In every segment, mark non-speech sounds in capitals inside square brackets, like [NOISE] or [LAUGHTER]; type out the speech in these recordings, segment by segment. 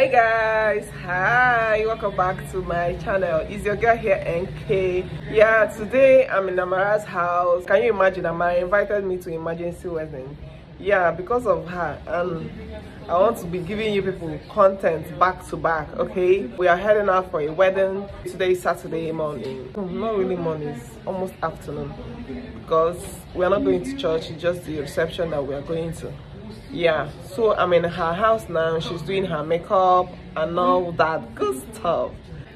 hi guys. Hi. Welcome back to my channel. Is your girl here nk yeah today i'm in amara's house. Can you imagine? Amara invited me to emergency wedding. Yeah because of her. And i want to be giving you people content back to back okay? We are heading out for a wedding. Today saturday morning. Not really morning. It's almost afternoon. Because we are not going to church. It's just the reception that we are going to yeah so i'm in her house now she's doing her makeup and all that good stuff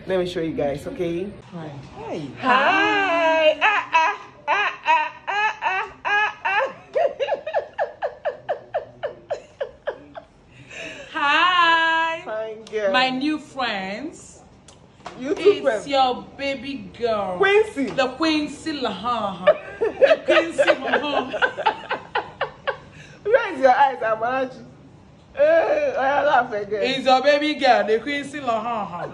let me show you guys okay Hi. Hi. hi ah, ah, ah, ah, ah, ah, ah, ah. [LAUGHS] Hi. fine girl My new friends. you It's friend your baby girl. quincy The Quincy Lahaha. The Quincy Lahaha. [LAUGHS] where is your eyes amarachi eh, hey oya laugh again It's your baby girl, the Quincy Lahaha.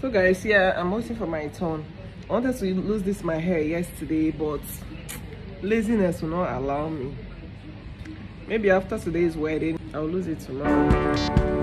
So guys, yeah, I'm waiting for my turn. I wanted to lose this my hair yesterday, but laziness will not allow me. Maybe after today's wedding, I'll lose it tomorrow.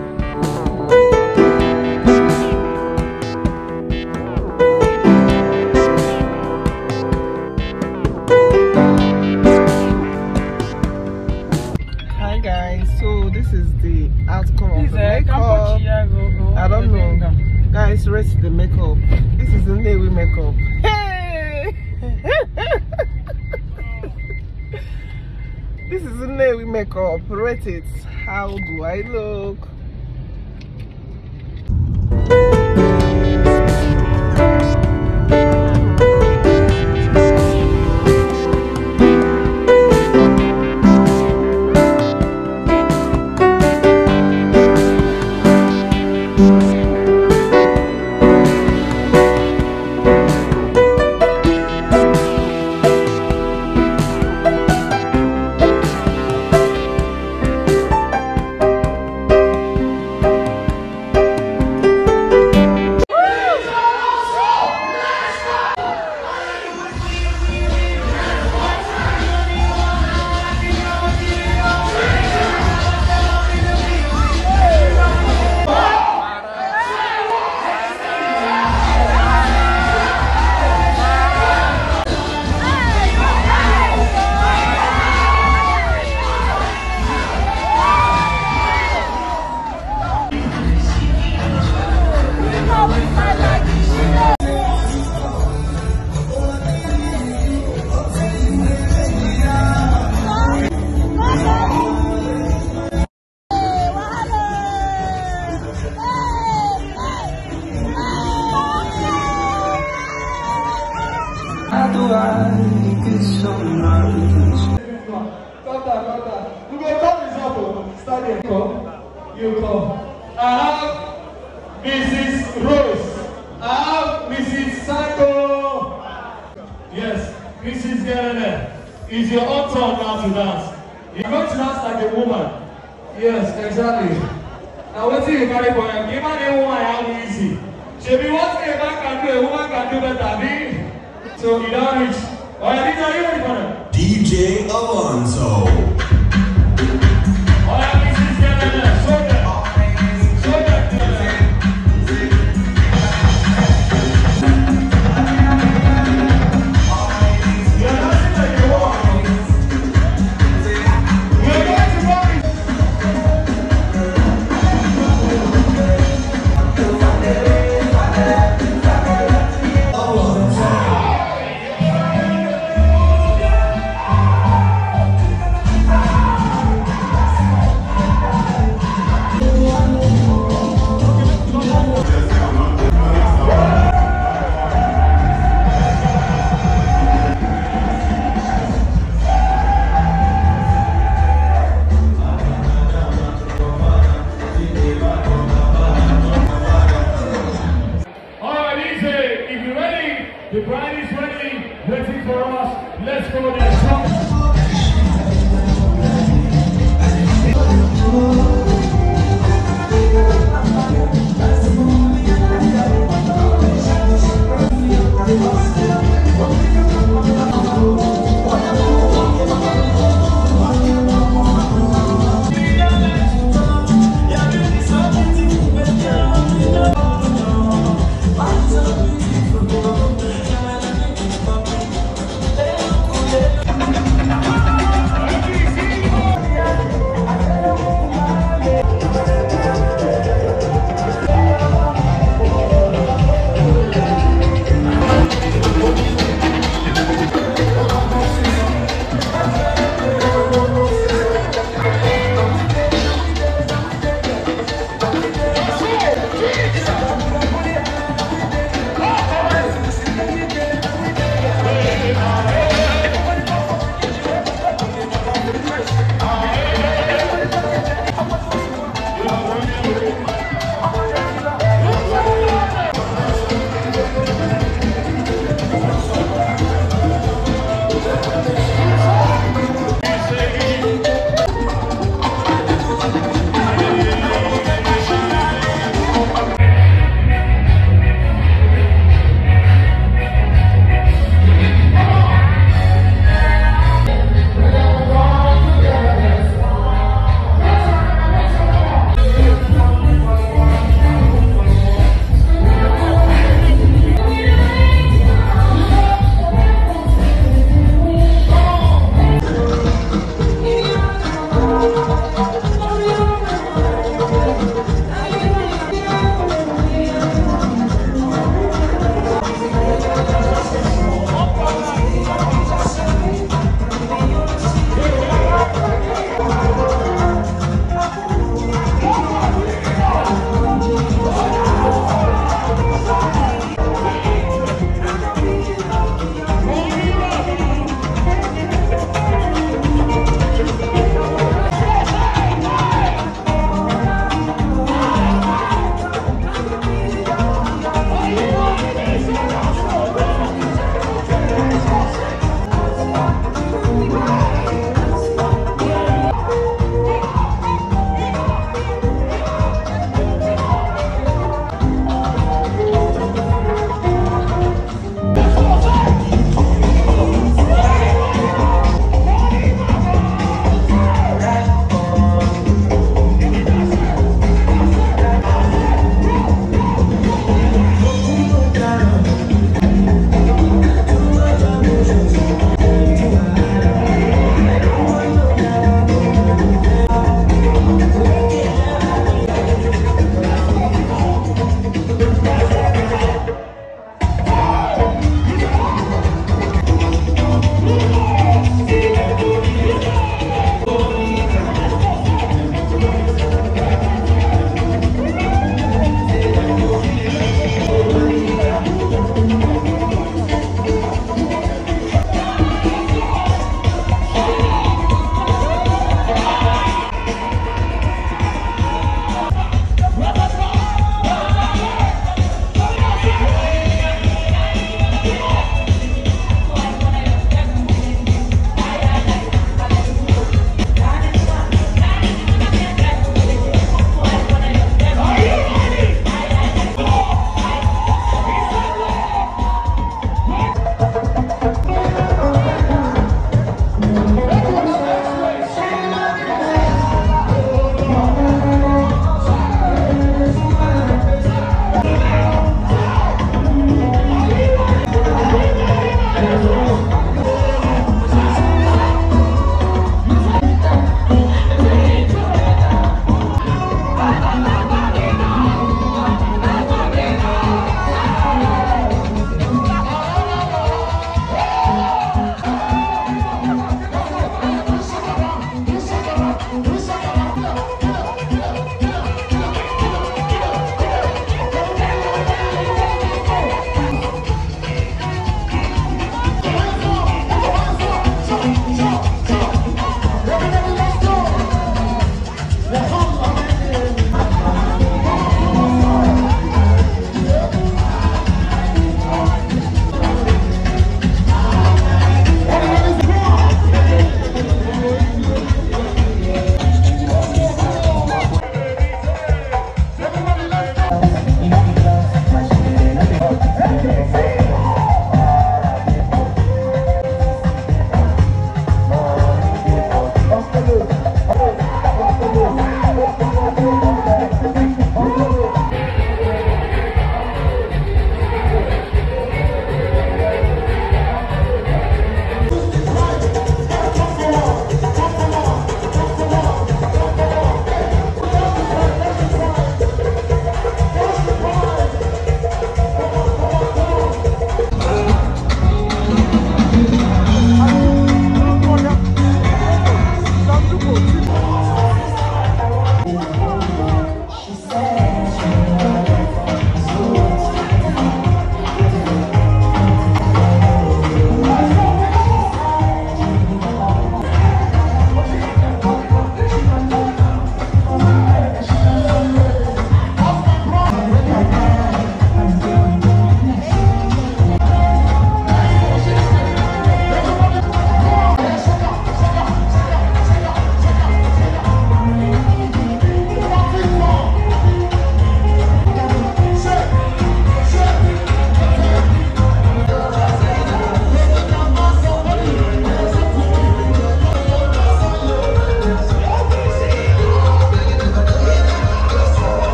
Makeup. Rate it. How do I look? You go come this up, oh. There. Come. You come. I have Mrs. Rose. I have Mrs. Sako. Yes, Mrs. Gelene. It's your own turn now to dance. You're going to dance like a woman. Yes, exactly. Now do you carry for him? Give me a woman how easy. Be what a man can do, a woman can do better. Be? So you don't reach. Alright, these are you ready for them? DJ Alonso.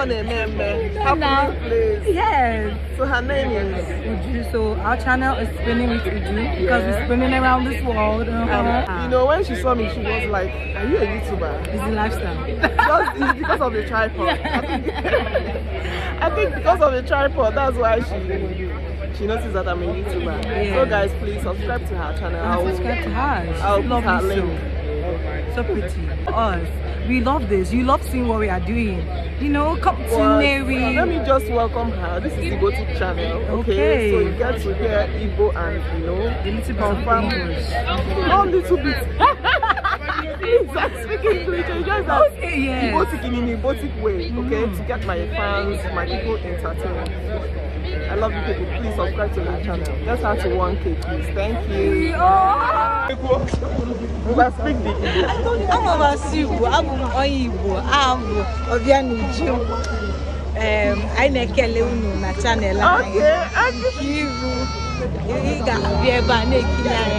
Nnewi, born in Neme. Now. Happy place. Yes. So her name is. Uju. So our channel is spinning with Uju because we're spinning around this world. Uh-huh. Um, you know, when she saw me, she was like, "Are you a YouTuber?" it's a lifestyle. [LAUGHS] Just it's because of the tripod. [LAUGHS] I think, [LAUGHS] I think because of the tripod, that's why she she noticed that I'm a YouTuber. Yeah. So guys, please subscribe to her channel. I'll, subscribe to her. I'll put her lovely link. so. So pretty. Us. We love this. You love seeing what we are doing. You know, come to But Neri. Uh, let me just welcome her. This is Igbo channel. Okay. Okay. So you get to hear Igbo and you know A little bit confirm of. Not little bit. [LAUGHS] Please, I speak English. It's just that Okay, yes. Igbotic in an Igbotic way, okay? To get my fans, my people entertained. I love you people. Please subscribe to my channel. Let's have to 1k, please. Thank you. We are speak the Igbo. ama m asụ igbo abụ m onye igbo abụ ọbịa n'uju em anyị na-ekele unu na chanel anyị Okay, okay. iru ị ga-abịa ebe a na-ekiri anyị